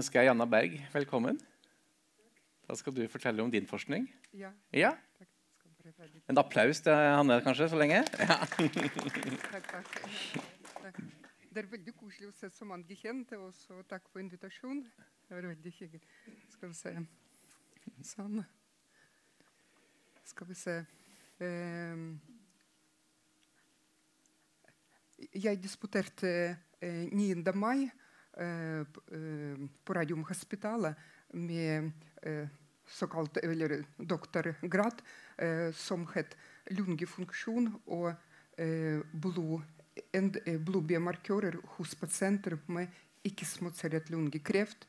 ønsker jeg Janna Berg velkommen. Da skal du fortelle om din forskning. Ja, Ja, En applaus til Hanne, kanskje, så lenge. Ja. Takk, takk. Det er veldig koselig å se så mange kjente, og så takk for invitasjonen. Det var veldig hyggelig. Skal vi se Sånn. Skal vi se Ehm. Jeg disputerte eh, 9. mai på Radiumhospitalet med såkalt eller doktorgrad som het lungefunksjon og blod, blodbiomarkører hos pasienter med ikke-småcellet lungekreft,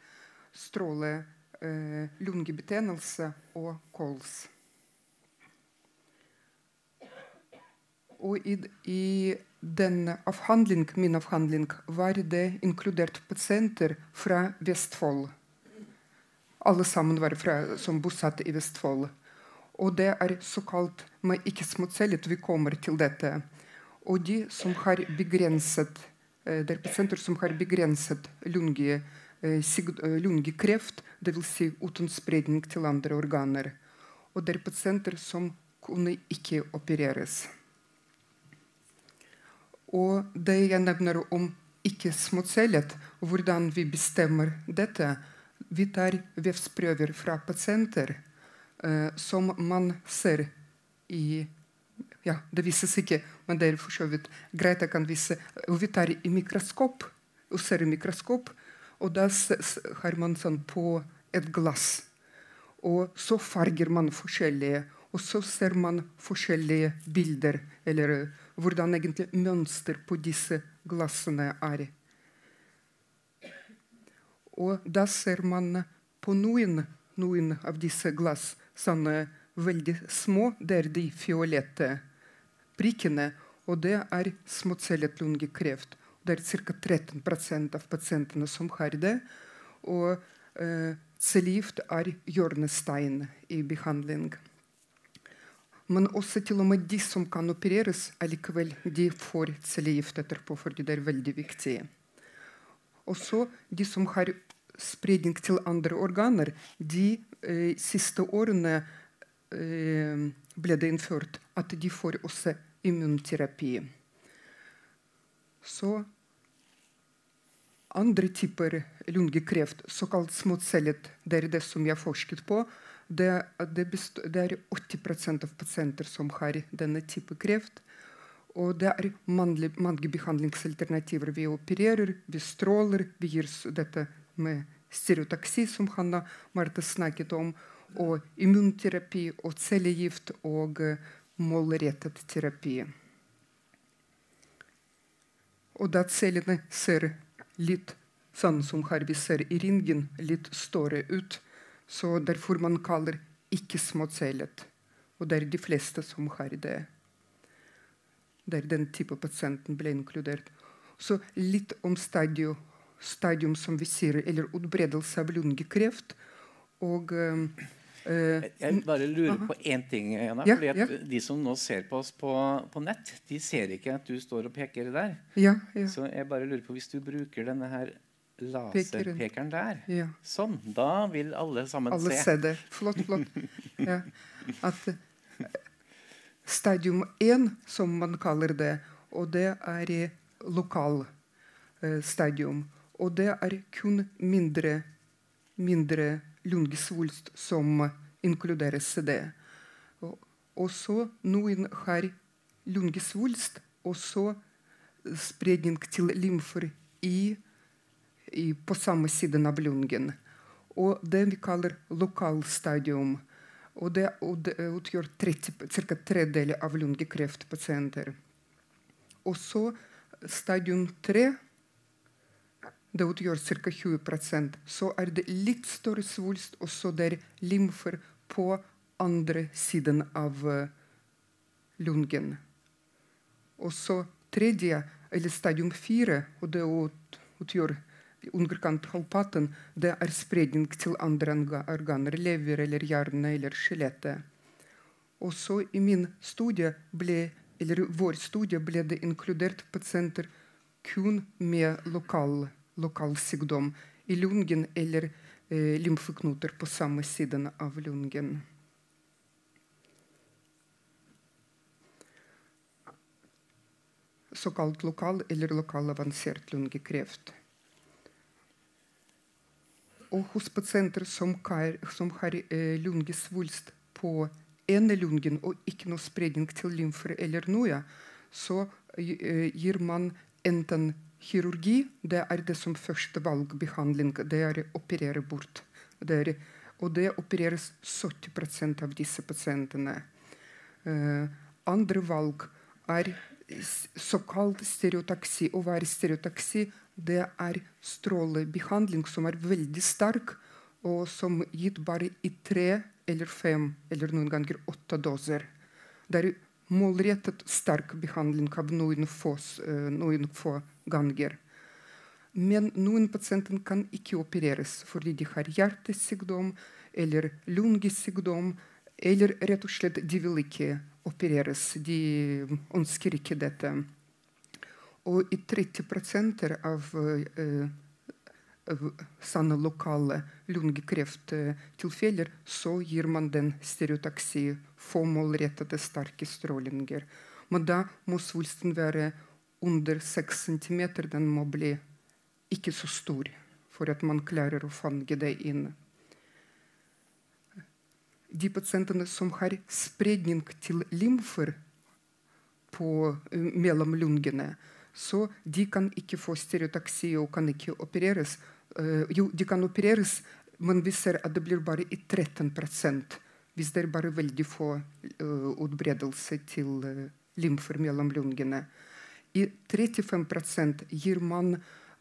stråle, lungebetennelse og kols. Og i, i den avhandling, min avhandling var det inkludert pasienter fra Vestfold. Alle sammen var fra, som bosatt i Vestfold. Og det er såkalt med ikke-småcellet vi kommer til dette. Og de som har begrenset eh, Det er pasienter som har begrenset eh, eh, lungekreft, dvs. Si uten spredning til andre organer. Og det er pasienter som kunne ikke opereres. Og det jeg nevner om ikke-småcellet, hvordan vi bestemmer dette Vi tar vevsprøver fra pasienter eh, som man ser i ja, Det vises ikke, men det er for så vidt greit. Jeg kan vise. Og vi tar i mikroskop, og ser i mikroskop, og da har man sånn på et glass. Og så farger man forskjellige, og så ser man forskjellige bilder, eller hvordan egentlig mønster på disse glassene er. Og da ser man på noen, noen av disse glass sånne veldig små, det er de fiolette prikkene, og det er småcellet lungekreft. Det er ca. 13 av pasientene som har det. Og eh, cellegift er hjørnestein i behandling. Men også til og med de som kan opereres, allikevel de får cellegift etterpå, fordi det er veldig viktig. Også de som har spredning til andre organer, de eh, siste årene eh, ble det innført at de får også immunterapi. Så andre typer lungekreft, såkalt småcellet, det er det som jeg forsket på. Det, det, det er 80 av pasienter som har denne type kreft. Og det er mange, mange behandlingsalternativer. Vi opererer, vi stråler, vi gir dette med stereotaksi, som Hanna Marte snakket om, og immunterapi og cellegift og eh, målrettet terapi. Og da cellene ser litt sånn som her vi ser i ringen, litt større ut, så derfor man kaller ikke småcellet. Og det er de fleste som har det. Der den type pasienten ble inkludert. Så litt om stadium, stadium som vi sier, eller utbredelse av lungekreft. Og eh, Jeg bare lurer Aha. på én ting, Anna, Ja, fordi at ja. De som nå ser på oss på, på nett, de ser ikke at du står og peker der. ja, ja, Så jeg bare lurer på, hvis du bruker denne her. Laserpekeren der, ja. sånn, da vil alle sammen Alle se. ser det. Flott, flott. Ja. At eh, stadium 1, som man kaller det, og det er i lokal eh, stadium. Og det er kun mindre, mindre lungesvulst som inkluderes i det. Og, og så noen har lungesvulst, og så spredning til lymfer i, i, på samme siden av lungen. Og det vi kaller lokalstadium. Og det, og det utgjør ca. tredeler av lungekreftpasienter. Og så stadium 3 det utgjør ca. 20 Så er det litt større svulst, og så det er lymfer på andre siden av lungen. Og så tredje, eller stadium 4, og det utgjør underkant halvparten, det er spredning til andre organer, lever eller hjerne eller skjelettet. Og så i min studie ble, eller vår studie ble det inkludert pasienter kun med lokal, lokal sykdom. i lungen eller eh, lymfeknuter på samme siden av lungen. Såkalt lokal eller lokal avansert lungekreft. Og hos pasienter som har, som har eh, lungesvulst på ene lungen og ikke noe spredning til lymfer eller noe, så eh, gir man enten kirurgi, det er det som første valgbehandling. Det er å operere bort. Det er, og det opereres 70 av disse pasientene. Eh, andre valg er såkalt stereotaksi. Å være stereotaksi det er strålebehandling som er veldig sterk, og som gitt bare i tre eller fem eller noen ganger åtte doser. Det er målrettet sterk behandling av noen få, noen få ganger. Men noen pasienter kan ikke opereres fordi de har hjertesykdom eller lungesykdom, eller rett og slett de vil ikke opereres. De ønsker ikke dette. Og i 30 av sanne lokale lungekrefttilfeller, så gir man den stereotaksi, få målrettede, sterke strålinger. Men da må svulsten være under 6 cm. Den må bli ikke så stor for at man klarer å fange det inn. De pasientene som har spredning til lymfer mellom lungene, så de kan ikke få stereotaksi og kan ikke opereres. Uh, jo, de kan opereres, men vi ser at det blir bare i 13 hvis det er bare veldig få uh, utbredelse til uh, lymfer mellom lungene. I 35 gir man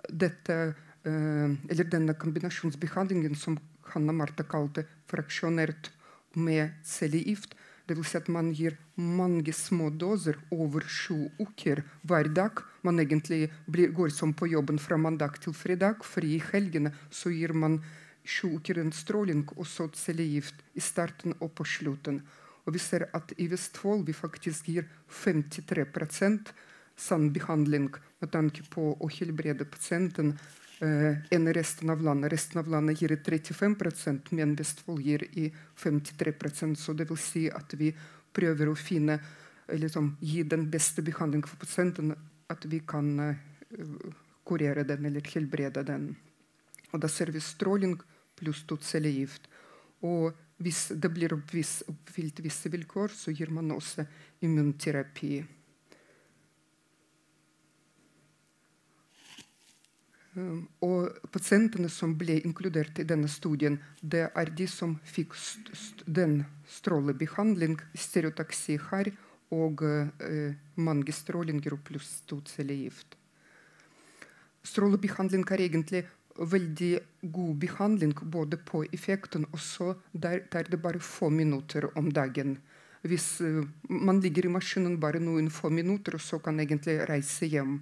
dette, eller denne kombinasjonsbehandlingen som Hanna Marta kalte fraksjonert med cellegift. Dvs. Si at man gir mange små doser over sju uker hver dag. Man egentlig blir, går som på jobben fra mandag til fredag. Fri i helgene så gir man sju uker en stråling og så cellegift i starten og på slutten. Og vi ser at i Vestfold vi faktisk gir 53 sann behandling med tanke på å helbrede pasienten Enn resten av landet. Resten av landet gir 35% men Vestfold gir i 53 Så det vil si at vi prøver å finne liksom, gi den beste behandlingen for pasienten, at vi kan kurere den eller helbrede den. Og da ser vi stråling pluss totcellegift. Og hvis det blir oppfylt visse vilkår, så gir man også immunterapi. Og pasientene som ble inkludert i denne studien, det er de som fikk den strålebehandling stereotaksi her og uh, mange strålinger pluss cellegift. Strålebehandling er egentlig veldig god behandling både på effekten og så der, der det bare få minutter om dagen. Hvis uh, man ligger i maskinen bare noen få minutter, så kan egentlig reise hjem.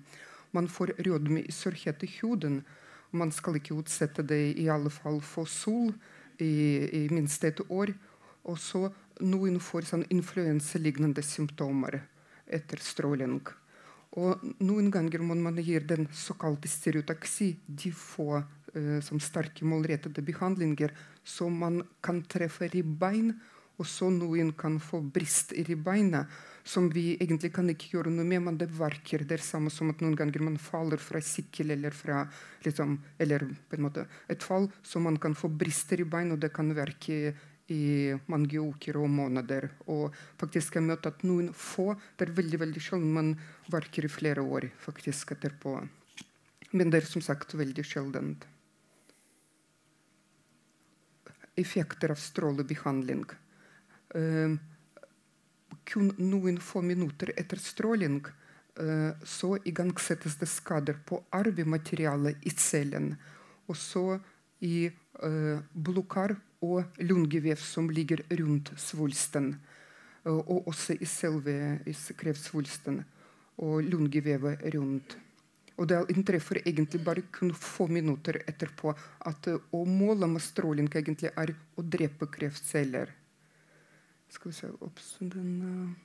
Man får rødme i sørhet i huden. Man skal ikke utsette det i alle fall for sol i, i minst et år. Og så noen får sånn influensalignende symptomer etter stråling. Og noen ganger må man gi den såkalte stereotaksi. De får eh, sterke målrettede behandlinger, så man kan treffe ribbein, og så noen kan få brist i beina som vi egentlig kan ikke gjøre noe med, men det verker. Det er samme som at noen ganger man faller fra sykkel eller fra liksom, eller på en måte et fall, så man kan få brister i bein, og det kan verke i mange uker og måneder. Og faktisk jeg møter at noen få Det er veldig veldig sjelden man verker i flere år faktisk etterpå. Men det er som sagt veldig sjeldent. Effekter av strålebehandling. Kun noen få minutter etter stråling så igangsettes det skader på arvematerialet i cellen. Og så i blodkar og lungevev som ligger rundt svulsten. Og også i selve kreftsvulsten og lungevevet rundt. Og det inntreffer egentlig bare kun få minutter etterpå at uh, målet med stråling egentlig er å drepe kreftceller. Skal vi se Ops, den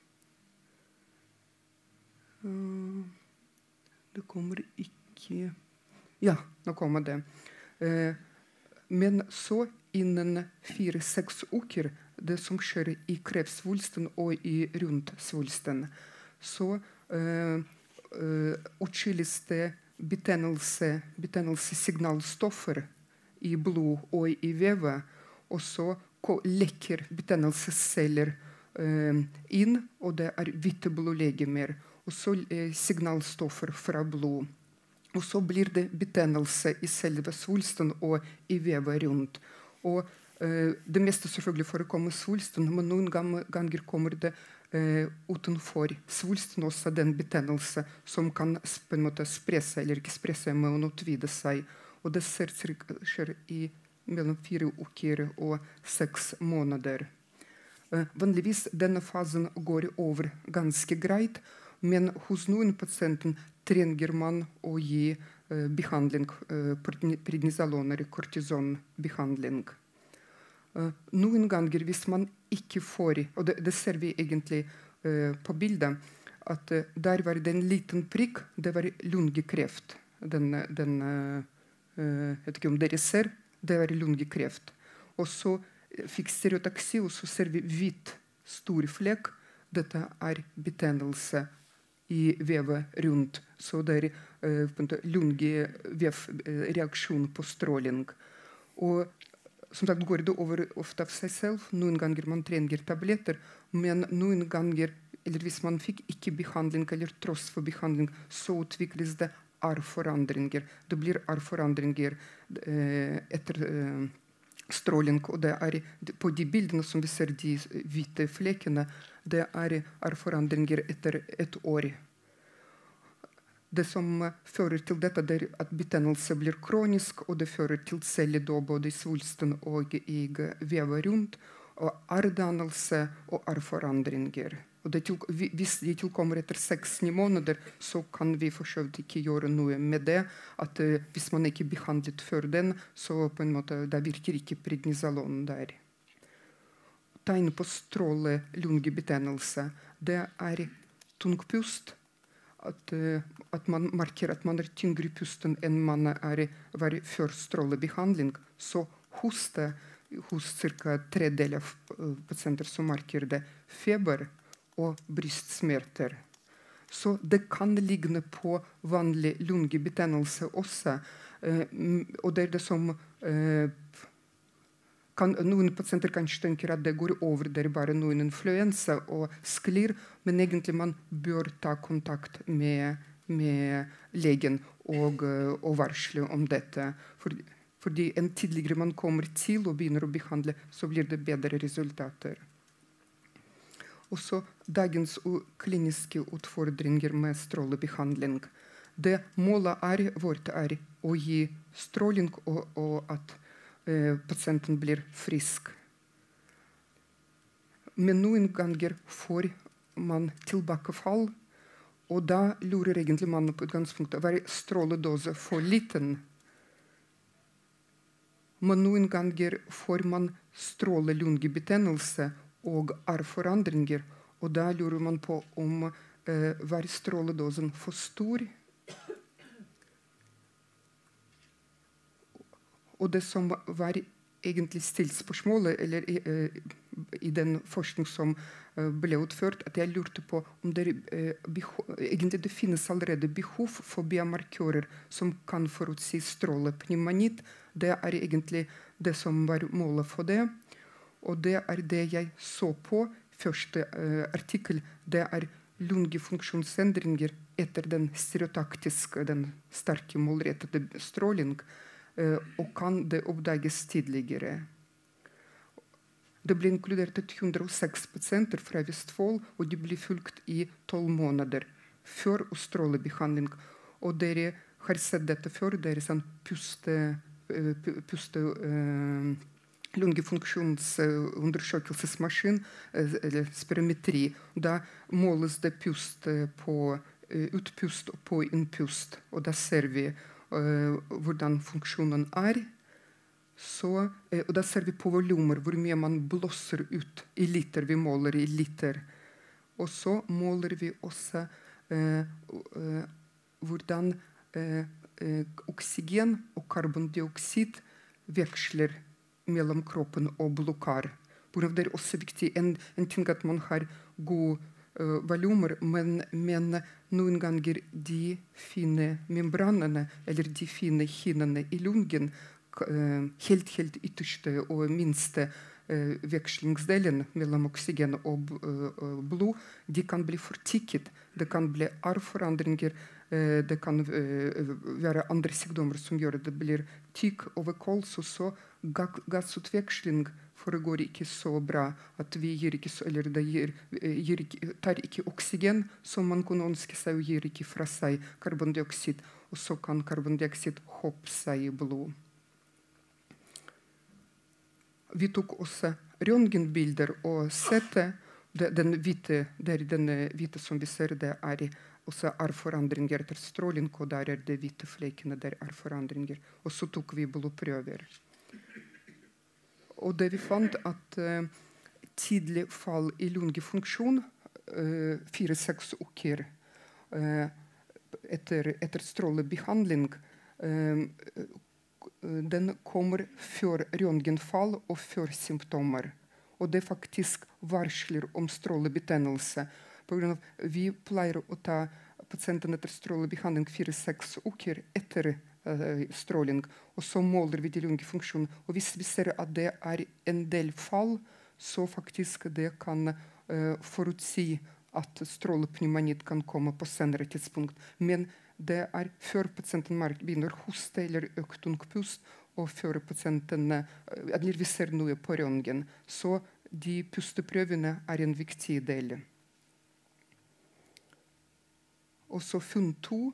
uh, Det kommer ikke Ja, nå kommer det. Uh, men så, innen fire-seks uker, det som skjer i krepsvulsten og i rundsvulsten, så utskilles det betennelse, betennelsessignalstoffer i blod og i vevet. Og så lekker betennelsesceller uh, inn, og det er hvite blodlegemer. Og så signalstoffer fra blod. Og så blir det betennelse i selve svulsten og i vevet rundt. Og uh, Det meste selvfølgelig forekommer svulsten, men noen ganger kommer det uh, utenfor svulsten også den betennelse som kan på en måte spre seg eller ikke spre seg, men utvide seg. Og det skjer i mellom fire uker og seks måneder. Uh, vanligvis denne fasen går over ganske greit, men hos noen pasienter trenger man å gi uh, behandling, uh, prednisolon eller kortisonbehandling. Uh, noen ganger hvis man ikke får Og det, det ser vi egentlig på bildet. At der var det en liten prikk. Det var lungekreft. Den, den Jeg vet ikke om dere ser. Det er lungekreft. Og så fikk stereotaksi, og så ser vi hvit, stor flekk. Dette er betennelse i vevet rundt. Så det er uh, lungevevreaksjon på stråling. Og som sagt går det over ofte av seg selv. Noen ganger man trenger tabletter, men noen ganger eller hvis man fikk ikke behandling, eller tross for behandling, så utvikles det arvforandringer. Det blir arvforandringer eh, etter eh, stråling. Og det er på de bildene som vi ser de hvite flekkene, det er, arvforandringer etter et år. Det som fører til dette, er at betennelse blir kronisk, og det fører til celledåd både i svulsten og i vevet rundt, og arrdannelse og arrforandringer. Og hvis de tilkommer etter seks-ni måneder, så kan vi ikke gjøre noe med det. at uh, Hvis man ikke behandlet før den, så på en måte, da virker ikke prednisolon der tegn på stråle lungebetennelse, det er tungpust. At, uh, at, man merker at man er tyngre i pusten enn man er, var før strålebehandling. Så hoste hos ca. tredjedel av uh, pasienter som merker det. Feber og brystsmerter. Så det kan ligne på vanlig lungebetennelse også. Uh, og det er det som kan, noen pasienter kanskje tenker at det går over, det er bare noen influensa og sklir, men egentlig man bør ta kontakt med, med legen og, og, varsle om dette. Fordi, fordi en tidligere man kommer til og begynner å behandle, så blir det bedre resultater. Også dagens kliniske utfordringer med strålebehandling. Det målet er vårt er å gi stråling og, og at Eh, pasienten blir frisk. Men noen ganger får man tilbakefall, og da lurer egentlig man på utgangspunktet var stråledose for liten. Men noen ganger får man strålelungebetennelse og arrforandringer, og da lurer man på om eh, var stråledosen for stor. Og det som var egentlig stilt spørsmålet, eller i, uh, i den forskning som uh, ble utført, at jeg lurte på om det, uh, egentlig det finnes allerede behov for biomarkører som kan forutsi strålepneumonitt. Det er egentlig det som var målet for det. Og det er det jeg så på. Første artikkel det er lungefunksjonsendringer etter den stereotaktiske, den sterke målrettede stråling. Uh, og kan det oppdages tidligere. Det ble inkludert 106 pasienter fra Vestfold, og de ble fulgt i tolv måneder før strålebehandling. Og dere har sett dette før. Det er sånn puste, Uh, puste uh, lungefunksjonsundersøkelsesmaskin, uh, eller spirometri. Da måles det pust på uh, utpust og på innpust. Og da ser vi Eh, hvordan funksjonen er. Så, eh, og da ser vi på volumer hvor mye man blåser ut i liter. Vi måler i liter. Og så måler vi også eh, hvordan eh, eh, oksygen og karbondioksid veksler mellom kroppen og blodkar. Det er også viktig en, en ting at man har gode uh, volumer, men, men, noen ganger de fine membranene eller de fine hinnene i lungen, uh, helt, helt ytterste og minste uh, vekslingsdelen mellom oksygen og blod, de kan bli fortikket. Det kan bli arvforandringer. Det kan være andre sykdommer som gjør at det blir tykk over kols. Og så gassutveksling foregår ikke så bra. At vi gir ikke, eller det gir, gir tar ikke oksygen som man kunne ønske seg, og gir ikke fra seg karbondioksid. Og så kan karbondioksid hoppe seg i blod. Vi tok også røntgenbilder og sette den hvite, der den hvite som vi ser, det er også er forandringer etter stråling, og der er det hvite flekene der er forandringer. Og så tok vi blodprøver. Og det vi fant, at uh, tidlig fall i lungefunksjon uh, fire-seks uker uh, etter, etter strålebehandling den kommer før røntgenfall og før symptomer. Og det faktisk varsler om strålebetennelse. Vi pleier å ta pasienten etter strålebehandling fire-seks uker etter uh, stråling. Og så måler vi de lungefunksjonen. Og hvis vi ser at det er en del fall, så faktisk det kan uh, forutsi at strålepneumonitt kan komme på senere tidspunkt. Men det er før pasienten begynner å hoste eller økt tungpust, og før pasienten uh, vi ser noe på røntgen. Så de pusteprøvene er en viktig del. Og så funn to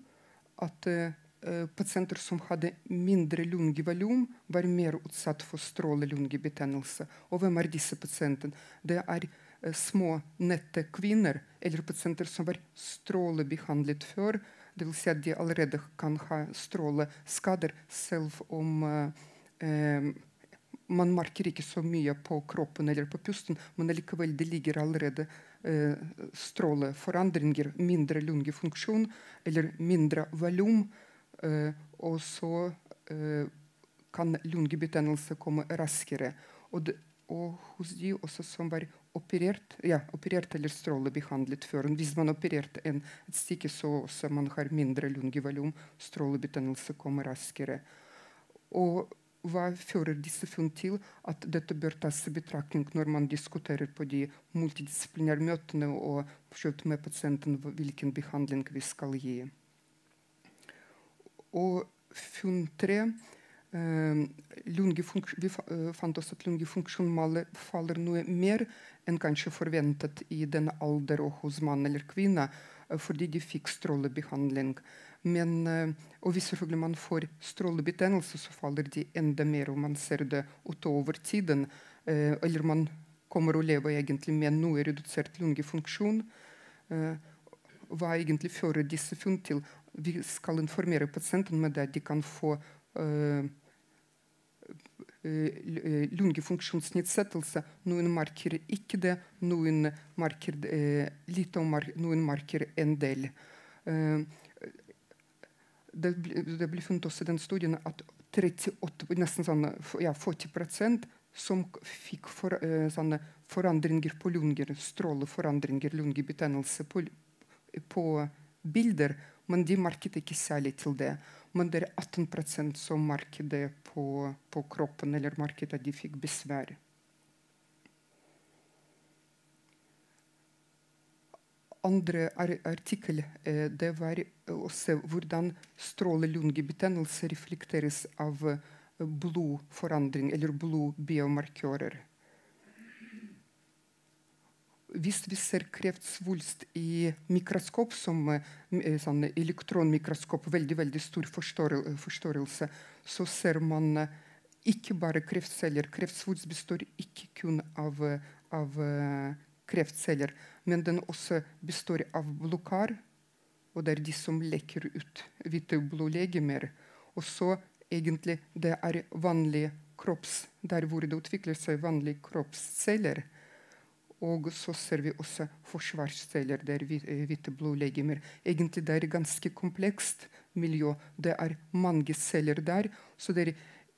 at uh, pasienter som hadde mindre lungevolum, var mer utsatt for strålelungebetennelse. Og hvem er disse pasientene? Det er uh, små, nette kvinner eller pasienter som var strålebehandlet før. Dvs. Si at de allerede kan ha stråleskader, selv om uh, man merker ikke så mye på kroppen eller på pusten, men likevel det ligger allerede eh, stråleforandringer, mindre lungefunksjon eller mindre volum. Eh, og så eh, kan lungebetennelse komme raskere. Og, det, og, hos de som var operert, ja, operert eller strålebehandlet før. Hvis man opererte en, et stykke, så også man har mindre lungevolum. Strålebetennelse kommer raskere. Og hva fører disse funn til at dette bør tas i betraktning når man diskuterer på de multidisiplinære møtene og med pasienten hvilken behandling vi skal gi. Og funn tre eh, Vi eh, fant også at lungefunksjonen faller noe mer enn kanskje forventet i den alder og hos mann eller kvinne, eh, fordi de fikk strålebehandling. Men, eh, og hvis man får strålebetennelse, så faller de enda mer, og man ser det utover tiden. Eh, eller man kommer å leve egentlig med noe redusert lungefunksjon. Eh, hva egentlig fører disse funn til? Vi skal informere pasienten med det. De kan få lungefunksjonsnedsettelse. Noen merker ikke det, noen merker lite, og noen merker en del det, det ble funnet også i den studien at 38, nesten sånn, ja, 40% som fikk for, sånne forandringer på lunger, stråleforandringer, lungebetennelse, på, på, bilder. Men de merket ikke særlig til det. Men det er 18 som merket det på, på kroppen, eller merket at de fikk besvær. Andre artikkel eh, det var å se hvordan strålelungebetennelse reflekteres av eh, blodforandring eller blodbiomarkører. Hvis vi ser kreftsvulst i mikroskop, som eh, sånn elektronmikroskop, veldig, veldig stor forstørrelse, så ser man ikke bare kreftceller. Kreftsvulst består ikke kun av, av kreftceller, men den også består av blodkar. Og det er de som lekker ut hvite blodlegemer. Og så egentlig det er vanlige kropps, der hvor det utvikler seg vanlige kroppsceller. Og så ser vi også forsvarsceller, det er eh, hvite blodlegemer. Egentlig det er ganske komplekst miljø. Det er mange celler der. Så det er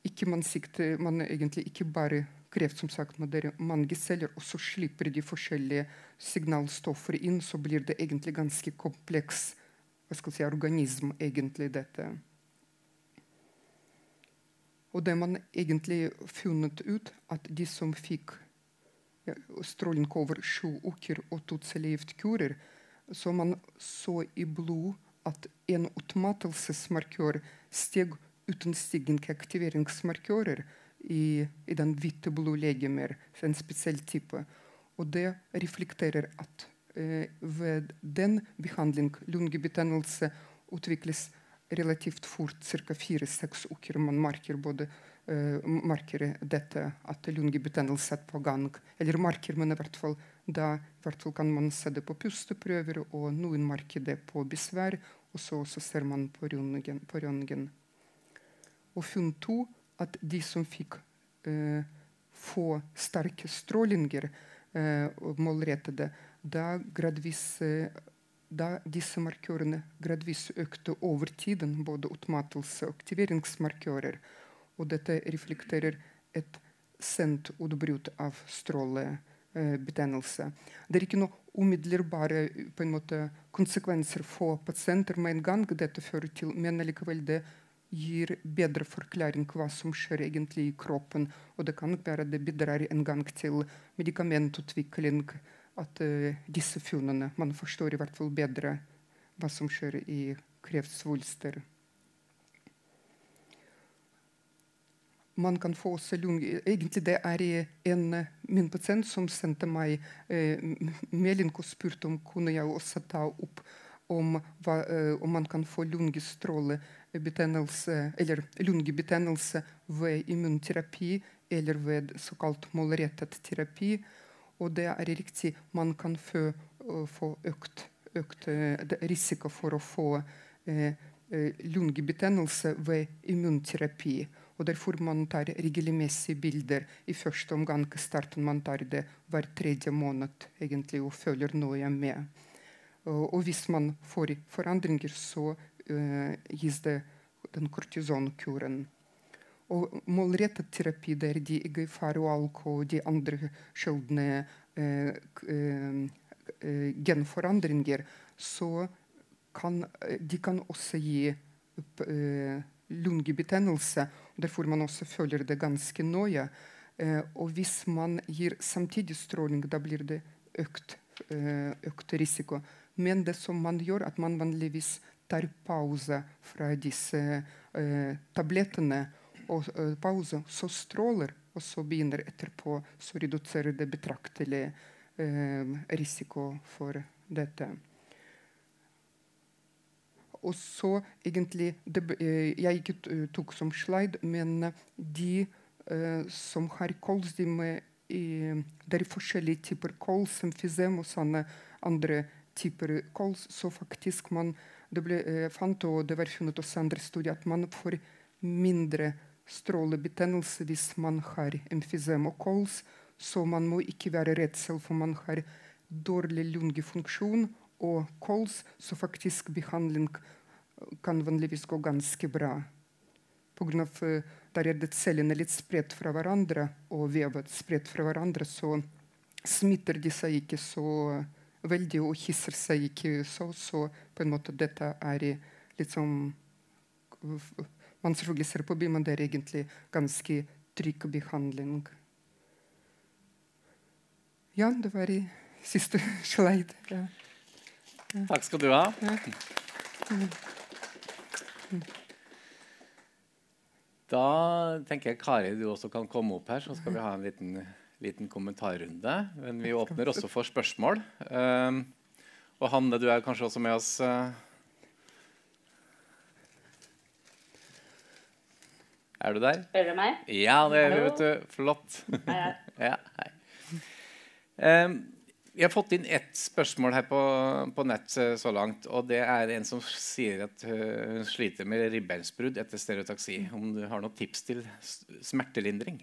ikke man sikter man egentlig ikke bare kreft, som sagt, mange celler, og så slipper de forskjellige signalstoffer inn. Så blir det egentlig ganske kompleks hva skal si, organisme, egentlig, dette. Og det man egentlig funnet ut, at de som fikk ja, stråling over sju uker og to cellegiftkurer, så man så i blod at en utmattelsesmarkør steg uten stigende aktiveringsmarkører i, i den hvite blodlegemer, en spesiell type. Og det reflekterer at eh, ved den behandling lungebetennelse utvikles relativt fort, ca. fire-seks uker. Man merker både eh, marker dette at lungebetennelse er på gang. Eller marker, men i hvert fall da hvert fall kan man se det på pusteprøver, og noen merker det på besvær. Og så, så ser man på røntgen. Og funn to at de som fikk eh, få sterke strålinger, eh, målrettede, da gradvis da disse markørene gradvis økte over tiden, både utmattelse og aktiveringsmarkører. Og dette reflekterer et sendt utbrudd av strålebetennelse. Det er ikke noe umiddelbare måte, konsekvenser for pasienter med en gang dette fører til, men likevel det gir bedre forklaring hva som skjer egentlig i kroppen. Og det kan være det bidrar en gang til medikamentutvikling at uh, disse funnene Man forstår i hvert fall bedre hva som skjer i kreftsvulster. Man kan få også lung... Egentlig det er en min pasient som sendte meg eh, melding og spurte om kunne jeg også ta opp om, hva, eh, om man kan få lungebetennelse eller lungebetennelse ved immunterapi eller ved såkalt målrettet terapi. Og det er riktig. Man kan få, få økt, økt risiko for å få eh, lungebetennelse ved immunterapi. Og derfor man tar regelmessige bilder. I første omgang starten man tar det hver tredje måned egentlig, og følger nøye med. Og, hvis man får forandringer, så gis det den kortisonkuren. Og målrettet terapi der de EGFR og ALK og de andre sjeldne eh, genforandringer, så kan de kan også gi eh, lungebetennelse. Derfor man også følger det ganske nøye. Eh, og hvis man gir samtidig stråling, da blir det økt, økt risiko. Men det som man gjør, at man vanligvis tar pause fra disse eh, tablettene og uh, pause, så stråler, og så begynner etterpå, så reduserer det betraktelig uh, risiko for dette. Og så egentlig det, Jeg ikke tok som slide, men de som har kols, de med, det er forskjellige typer kols, emfysem og sånne andre typer kols. Så faktisk man det ble, fant, og det var funnet også andre studier, at man får mindre strålebetennelse hvis man har emfysem og kols. Så man må ikke være redd selv for man har dårlig lungefunksjon og kols. Så faktisk behandling kan vanligvis gå ganske bra. På grunn av der er det cellene litt spredt fra hverandre, og vevet spredt fra hverandre, så smitter de seg ikke så veldig og hisser seg ikke så. Så på en måte dette er sånn man selvfølgelig ser på men det er egentlig ganske trygg behandling. Ja, det var i siste slide. Ja. Ja. Takk skal du ha. Ja. Da tenker jeg Kari du også kan komme opp her, så skal vi ha en liten, liten kommentarrunde. Men vi åpner også for spørsmål. Um, og Hanne, du er kanskje også med oss? Uh, Er du der? Hører du meg? Ja, det er vi, vet du. Flott. Hei, ja, hei. Um, vi har fått inn ett spørsmål her på, på, nett eh, så langt. og Det er en som sier at hun sliter med ribbeinsbrudd etter stereotaksi. Om du har noen tips til smertelindring?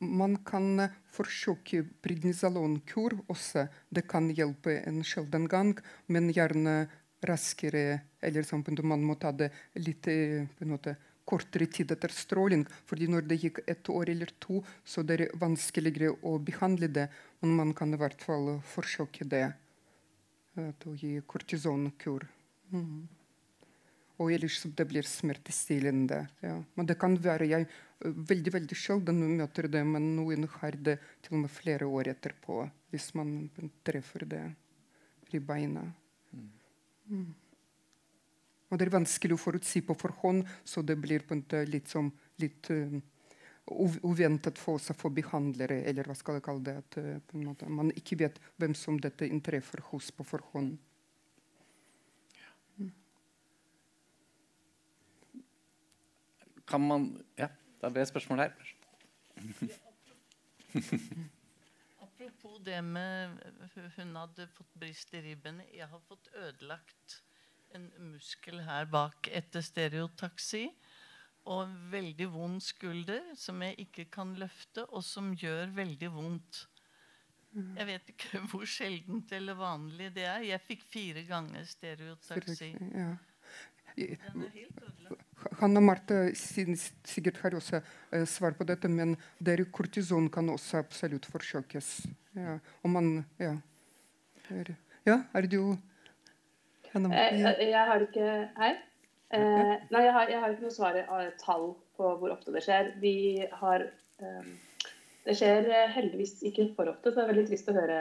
Man kan forsøke prednisolonkur også. Det kan hjelpe en sjelden gang, men gjerne raskere. Eller man må ta det litt en måte, kortere tid etter stråling. fordi når det gikk et år eller to, så det er vanskeligere å behandle det. Men man kan i hvert fall forsøke det. Å gi kortisonkur. Mm. Og ellers det blir smertestillende. Ja. Men det kan være jeg veldig veldig sjelden møter det, men noen har det til og med flere år etterpå. Hvis man treffer det i beina. Mm. Og det er vanskelig å forutsi på forhånd, så det blir litt, som, litt uh, uventet for å få behandlere, eller hva skal jeg kalle det. At uh, man ikke vet hvem som dette inntreffer hos på forhånd. Kan man Ja, da blir det spørsmål her. Apropos det med Hun hadde fått brist i ribben. Jeg har fått ødelagt en muskel her bak etter stereotaksi. Og en veldig vond skulder som jeg ikke kan løfte, og som gjør veldig vondt. Jeg vet ikke hvor sjeldent eller vanlig det er. Jeg fikk fire ganger stereotaksi. Den er helt ødelagt. Hanna Marte sikkert har også eh, svar på dette, men der kortison kan også absolutt forsøkes. Ja. Og man, ja. Er, ja, er du Eh, jeg, jeg har ikke Hei. Eh, nei, jeg har, jeg har, ikke noe svar av eh, tall på hvor ofte det skjer. Vi har eh, Det skjer eh, heldigvis ikke for ofte, så det er veldig trist å høre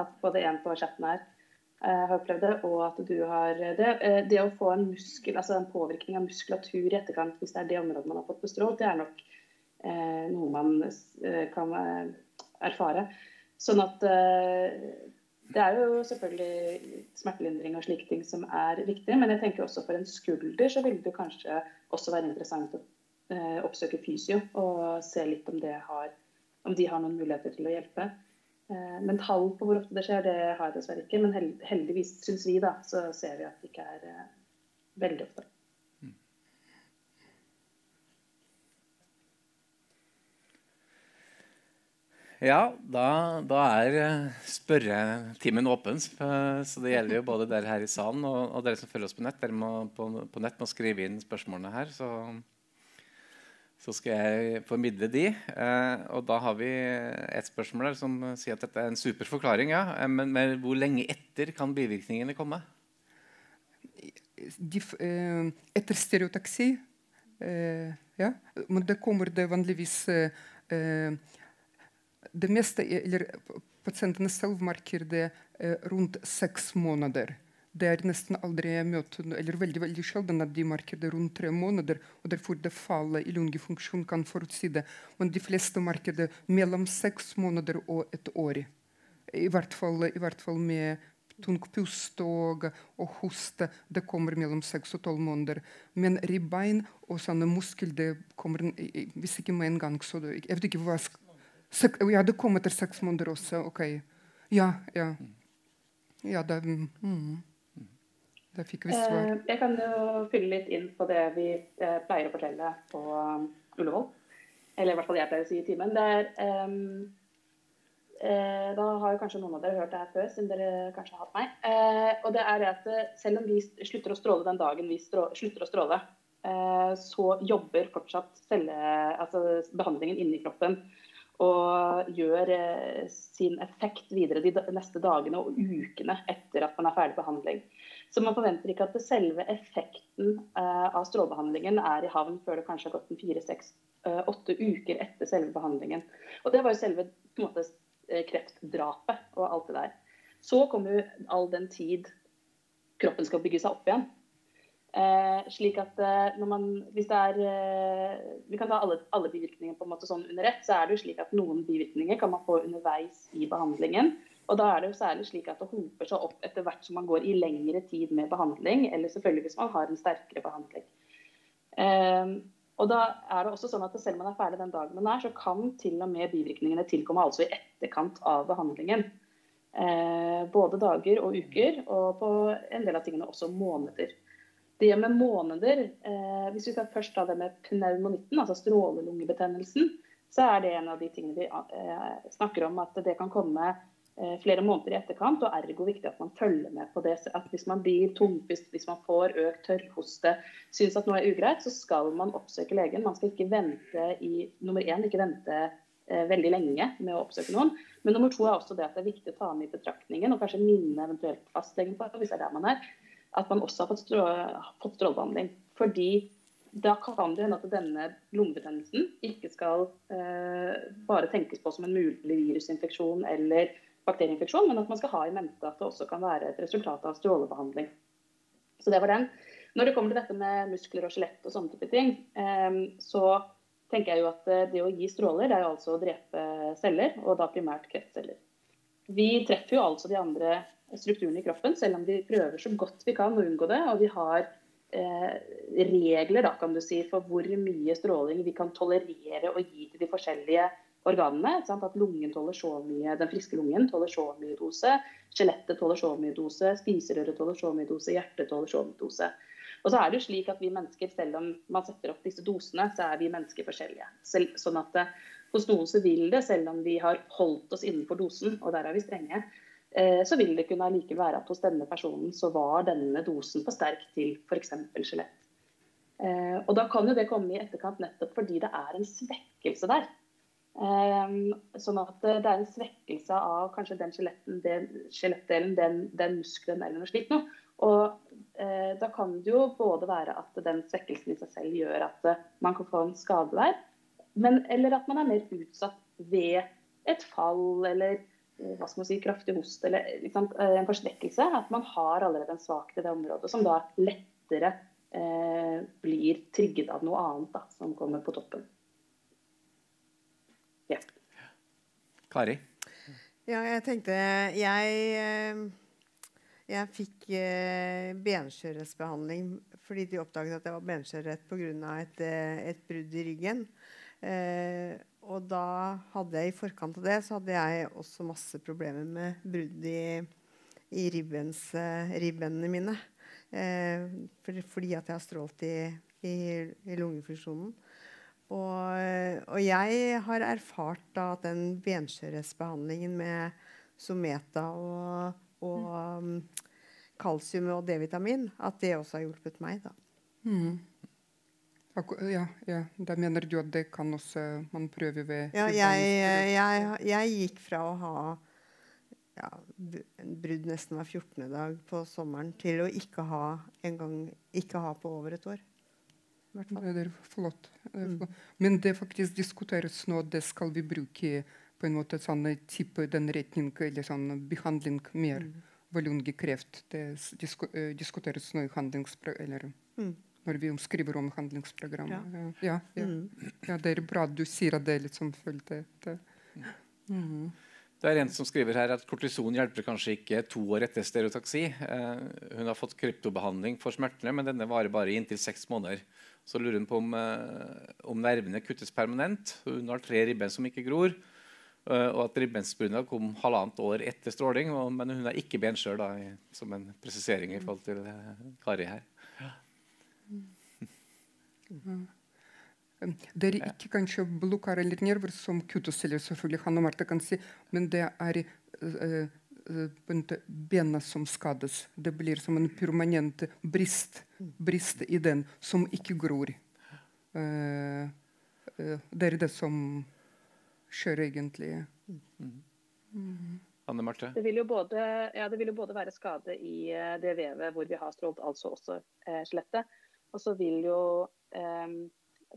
at både en på chatten her har opplevd det, og at du har det. det å få en muskel, altså en påvirkning av muskulatur i etterkant, hvis det er det området man har fått bestrålt, det er nok noe man kan erfare. Sånn at det er jo selvfølgelig smertelindring og slike ting som er viktig, men jeg tenker også for en skulder så vil det kanskje også være interessant å eh, oppsøke fysio og se litt om, har, om, de har noen muligheter til å hjelpe. Eh, men tall på hvor ofte det skjer, det har jeg dessverre ikke. Men heldigvis, syns vi, da, så ser vi at det ikke er eh, veldig ofte. Ja, da, da, er eh, spørretimen åpen. Så det gjelder jo både dere her i salen og, og dere som følger oss på nett. Dere må på, på nett må skrive inn spørsmålene her, så, så skal jeg formidle de. Eh, og da har vi et spørsmål der som sier at dette er en super forklaring. Ja. Eh, men, men hvor lenge etter kan bivirkningene komme? De, eh, etter stereotaksi ja. Men det kommer det vanligvis det meste, eller Pasientene selv merker det rundt seks måneder. Det er nesten aldri møtt, eller veldig veldig sjelden at de merker det rundt tre måneder. og Derfor det fallet i lungefunksjon kan forutsi det. Men de fleste merker det mellom seks måneder og et år. I hvert fall, i hvert fall med tung pust og, og, hoste. Det kommer mellom seks og tolv måneder. Men ribbein og sånne muskler det kommer hvis ikke med en gang. så det, Jeg vet ikke hva sek, ja, det kom etter seks måneder også. Ok. Ja, ja. Ja, det mm. Da fikk vi svar. Eh, jeg kan jo fylle litt inn på det vi eh, pleier å fortelle på um, Ullevål. Eller i hvert fall jeg pleier å si i timen. Det er eh, Da har kanskje noen av dere hørt det her før, siden dere kanskje har hatt meg. Eh, og det er at eh, selv om vi slutter å stråle den dagen vi slutter å stråle, eh, så jobber fortsatt celle, altså behandlingen inni kroppen og gjør eh, sin effekt videre de neste dagene og ukene etter at man er ferdig behandling. Så man forventer ikke at selve effekten eh, av stråbehandlingen er i havn før det kanskje har gått en fire, seks, eh, uker etter selve behandlingen. Og det var jo selve måte, kreftdrapet og alt det der. Så kommer jo all den tid kroppen skal bygge seg opp igjen. Eh, slik at eh, når man, hvis det er eh, Vi kan ta alle, alle bivirkninger på en måte sånn under ett. Så er det jo slik at noen bivirkninger kan man få underveis i behandlingen. Og da er det jo særlig slik at det hoper seg opp etter hvert som man går i lengre tid med behandling. Eller selvfølgelig hvis man har en sterkere behandling. Um, og da er det også sånn at Selv om man er ferdig den dagen man er, så kan til og med bivirkningene tilkomme altså i etterkant av behandlingen. Eh, både dager og uker, og på en del av tingene også måneder. Det med måneder eh, Hvis vi skal først ta det med pneumonitten, altså strålelungebetennelsen, så er det en av de tingene vi eh, snakker om, at det kan komme flere måneder i etterkant. Og ergo viktig at man følger med på det. at Hvis man blir tungpust, hvis man får økt tørrhoste, syns at noe er ugreit, så skal man oppsøke legen. Man skal ikke vente i nummer én, ikke vente eh, veldig lenge med å oppsøke noen. Men nummer to er også det at det er viktig å ta med i betraktningen, og kanskje minne eventuelt fastlegen på, hvis det er der man er, at man også har fått, strå, fått strålebehandling. Fordi da kan det hende at denne lungebetennelsen ikke skal eh, bare tenkes på som en mulig virusinfeksjon eller bakterieinfeksjon, men at man skal ha i mente at det også kan være et resultat av strålebehandling. Så det var den. Når det kommer til dette med muskler og skjelett og sånne type ting, eh, så tenker jeg jo at eh, det å gi stråler er jo altså å drepe celler, og da primært kreftceller. Vi treffer jo altså de andre strukturene i kroppen, selv om vi prøver så godt vi kan å unngå det. Og vi har Eh, regler da, kan du si, for hvor mye stråling vi kan tolerere å gi til de forskjellige organene. At lungen tåler så mye, Den friske lungen tåler så mye dose. Skjelettet tåler så mye dose. Spiserøret tåler så mye dose. Hjertet tåler så mye dose. Og så er det jo slik at vi mennesker, Selv om man setter opp disse dosene, så er vi mennesker forskjellige. Selv, sånn at det, Hos noen så vil det, selv om vi har holdt oss innenfor dosen, og der er vi strenge, Eh, så vil det kunne allikevel være at hos denne personen så var denne dosen for sterk til f.eks. skjelett. Eh, og da kan jo det komme i etterkant nettopp fordi det er en svekkelse der. Eh, sånn at det er en svekkelse av kanskje den skjelettdelen, den, den muskelen eller noe slikt. Og da kan det jo både være at den svekkelsen i seg selv gjør at man kan få en skadevær, men, eller at man er mer utsatt ved et fall eller Eh, hva skal man si, kraftig host eller liksom, en forsvekkelse. At man har allerede en svakhet i det området som da lettere eh, blir trigget av noe annet da, som kommer på toppen. Ja. Kari? Ja, jeg tenkte Jeg, eh, jeg fikk benskjørhetsbehandling fordi de oppdaget at jeg var benskjørhet pga. Et, et brudd i ryggen. Eh, og da hadde jeg i forkant av det så hadde jeg også masse problemer med brudd i, i ribbens, ribbenene mine. For, fordi at jeg har strålt i, i, i lungefunksjonen. Og, og, jeg har erfart da at den benskjørhetsbehandlingen med Someta og, og um, kalsium og D-vitamin, at det også har hjulpet meg. da. Mm. Ja, ja, Da mener du at det kan også man prøve ved Ja, jeg, jeg, jeg gikk fra å ha ja, brudd nesten hver 14. dag på sommeren til å ikke ha en gang, ikke ha på over et år. Det er flott. Det er flott. Mm. Men det faktisk diskuteres nå det skal vi bruke på en måte sånn type den retning eller sånn behandling mer mm. ved lungekreft. Det eh, diskuteres nå i handlingsprogrammet. Mm når vi skriver om handlingsprogrammet. Ja. Ja, ja. Mm. ja, det er bra at du sier at det er litt sånn følte mm. Det er en som skriver her at Kortison hjelper kanskje ikke to år etter stereotaksi. Eh, hun har fått kryptobehandling for smertene, men denne varer bare i inntil seks måneder. Så lurer hun på om, eh, om nervene kuttes permanent. Hun har tre ribben som ikke gror. Uh, og at ribbensbruddet kom halvannet år etter stråling. Og, men hun er ikke benskjør, som en presisering i forhold til uh, Kari her. Det er ikke kanskje blodkar eller nerver som kuttes, eller selvfølgelig, han og Marte kan si, men det er bena som skades. Det blir som en permanent brist, brist i den, som ikke gror. Det er det som skjer egentlig. Mm. Anne Marte? Det vil, både, ja, det vil jo både være skade i det vevet hvor vi har strålt, altså også skjelettet. Og så vil jo eh,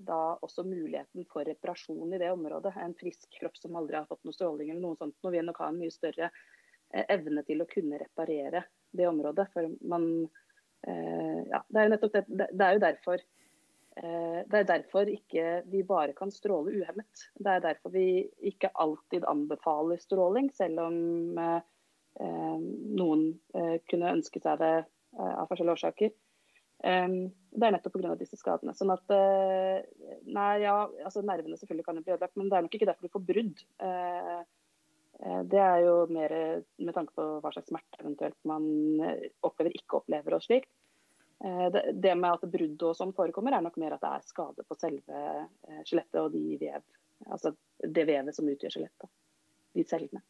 da også muligheten for reparasjon i det området. En frisk kropp som aldri har fått noe stråling eller noe sånt, vil nok ha en mye større eh, evne til å kunne reparere det området. For man eh, Ja, det er jo nettopp det. Det er jo derfor eh, det er derfor ikke vi bare kan stråle uhemmet. Det er derfor vi ikke alltid anbefaler stråling, selv om eh, eh, noen kunne ønske seg det av forskjellige årsaker. Det er nettopp pga. disse skadene. Sånn at Nei, ja, altså nervene selvfølgelig kan jo bli ødelagt, men det er nok ikke derfor du får brudd. Uh, det er jo mer med tanke på hva slags smerte eventuelt man opplever, ikke opplever og slikt. Det, med at brudd og sånn forekommer, er nok mer at det er skade på selve skjelettet og de vev, altså det vevet som utgjør skjelettet. De cellene.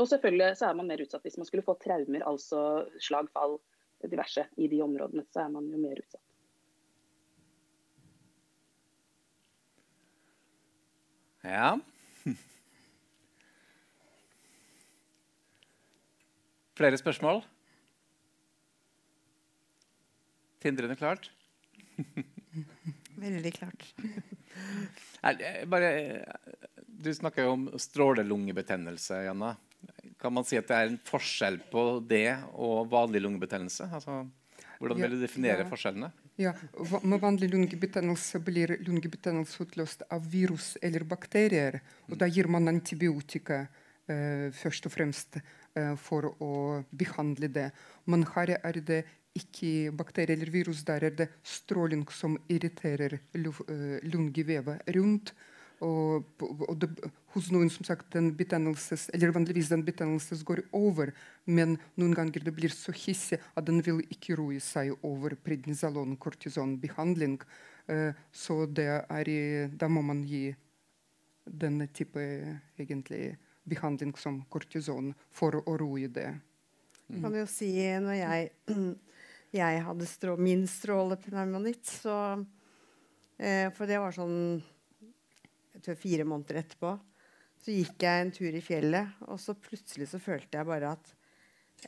Og selvfølgelig så er man mer utsatt hvis man skulle få traumer, altså slag, fall, diverse, i de områdene. Så er man jo mer utsatt. Ja. Flere spørsmål? Tindrende klart? Veldig klart. Bare, du snakker jo om strålelungebetennelse, Janna. Kan man si at det er en forskjell på det og vanlig lungebetennelse? Altså, hvordan vil du definere forskjellene? Ja, Med vanlig lungebetennelse blir lungebetennelse utløst av virus eller bakterier. og Da gir man antibiotika eh, først og fremst eh, for å behandle det. Men her er det ikke bakterier eller virus. Der er det stråling som irriterer lungevevet rundt. Og, og det, hos noen som sagt, den betennelses, eller vanligvis den betennelses går over, men noen ganger det blir så hissig at den vil ikke roe seg over prednisolon-kortisonbehandling. Uh, så det er, da må man gi denne type egentlig, behandling som kortison for å roe det. Mm. Kan jo si når jeg jeg hadde strå, min strålepneumonitt. Så, eh, for det var sånn fire måneder etterpå. Så gikk jeg en tur i fjellet, og så plutselig så følte jeg bare at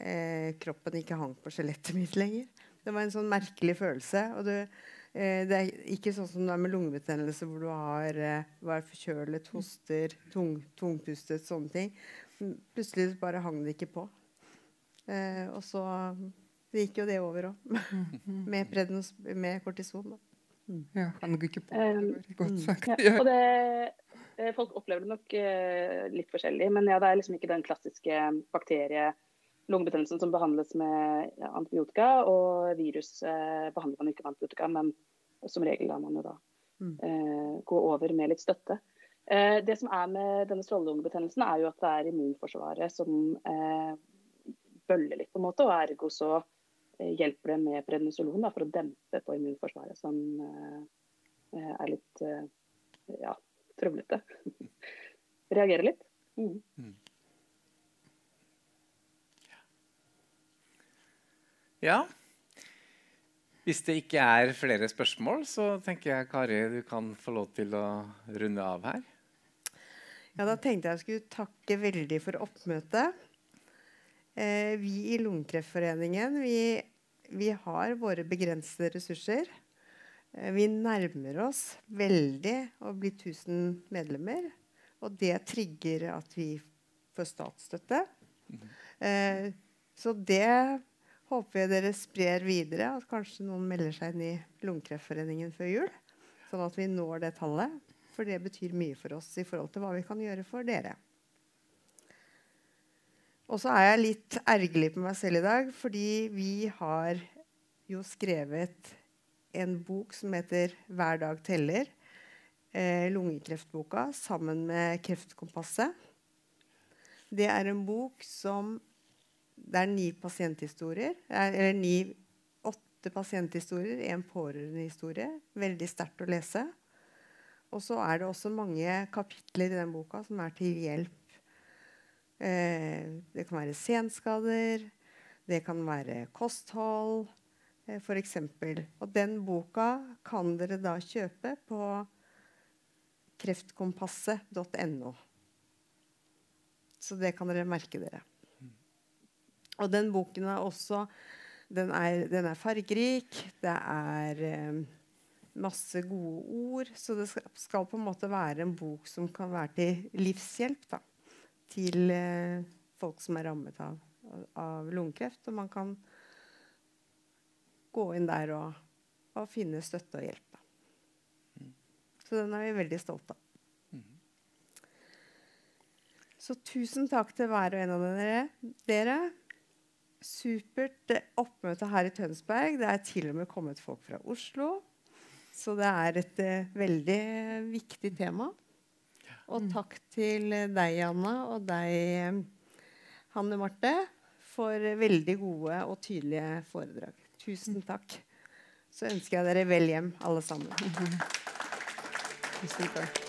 eh, kroppen ikke hang på skjelettet mitt lenger. Det var en sånn merkelig følelse. og det, eh, det er ikke sånn som det er med lungebetennelse, hvor du har eh, var forkjølet, hoster, tung, tungpustet, sånne ting. Plutselig bare hang det ikke på. Eh, og så det gikk jo det over òg, med, med, kortison. Da. Mm. Ja, han går ikke på. Det godt mm. sagt. Ja, og det, eh, folk opplever det nok uh, litt forskjellig, men ja, det er liksom ikke den klassiske bakterie lungebetennelsen som behandles med antibiotika, og virus uh, behandler man ikke med antibiotika, men som regel lar man jo da uh, gå over med litt støtte. det som er med denne strålelungebetennelsen, er jo at det er immunforsvaret som bøller litt, på en måte, og ergo så Eh, hjelper det med prednisolon da, for å dempe på immunforsvaret, som uh, er litt uh, ja, trøblete. Reagerer litt. Mm. Mm. Ja. Hvis det ikke er flere spørsmål, så tenker jeg Kari, du kan få lov til å runde av her. Ja, Da tenkte jeg jeg skulle takke veldig for oppmøtet. Eh, vi i Lungekreftforeningen vi vi har våre begrensede ressurser. Eh, vi nærmer oss veldig å bli 1000 medlemmer. Og det trigger at vi får statsstøtte. Eh, så det håper jeg dere sprer videre. At kanskje noen melder seg inn i Lungekreftforeningen før jul. Sånn at vi når det tallet. For det betyr mye for oss i forhold til hva vi kan gjøre for dere. Og så er jeg litt ergerlig på meg selv i dag, fordi vi har jo skrevet en bok som heter 'Hver dag teller'. Eh, lungekreftboka sammen med Kreftkompasset. Det er en bok som Det er ni pasienthistorier. Eller ni, åtte pasienthistorier, en pårørendehistorie. Veldig sterkt å lese. Og så er det også mange kapitler i den boka som er til hjelp Eh, det kan være senskader, det kan være kosthold eh, f.eks. Og den boka kan dere da kjøpe på kreftkompasset.no. Så det kan dere merke dere. Og den boken er også den er, den er fargerik. Det er eh, masse gode ord. Så det skal, på en måte være en bok som kan være til livshjelp. da til eh, folk som er rammet av, av lungekreft. Og man kan gå inn der og, og finne støtte og hjelp. Så den er vi veldig stolte av. Så tusen takk til hver og en av dere. dere. Supert oppmøte her i Tønsberg. Det er til og med kommet folk fra Oslo. Så det er et uh, veldig viktig tema. Og takk til deg, Anna, og deg, Hanne Marte, for veldig gode og tydelige foredrag. Tusen takk. så ønsker jeg dere vel hjem, alle sammen. Tusen takk.